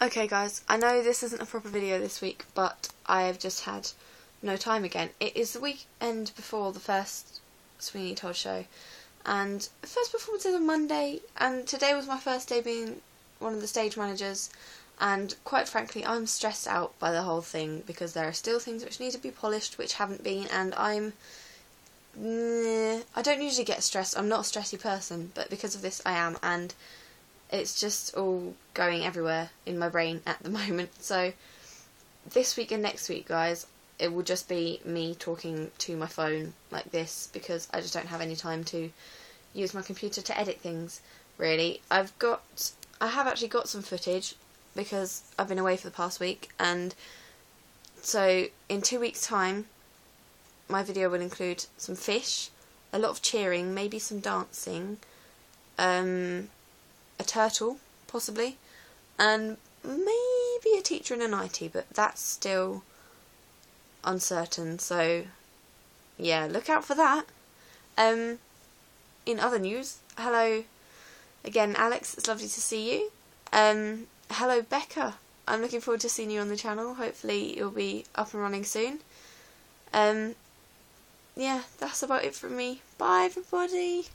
Okay guys, I know this isn't a proper video this week, but I have just had no time again. It is the weekend before the first Sweeney Todd show, and the first performance is on Monday, and today was my first day being one of the stage managers, and quite frankly I'm stressed out by the whole thing because there are still things which need to be polished which haven't been, and I'm... I don't usually get stressed, I'm not a stressy person, but because of this I am, and it's just all going everywhere in my brain at the moment. So this week and next week, guys, it will just be me talking to my phone like this because I just don't have any time to use my computer to edit things. Really, I've got, I have actually got some footage because I've been away for the past week, and so in two weeks' time, my video will include some fish, a lot of cheering, maybe some dancing, um, a turtle, possibly, and maybe a teacher in a nightie, but that's still uncertain, so yeah, look out for that. Um, in other news, hello again, Alex, it's lovely to see you. Um, hello, Becca. I'm looking forward to seeing you on the channel. Hopefully, you'll be up and running soon. Um, yeah, that's about it from me. Bye, everybody.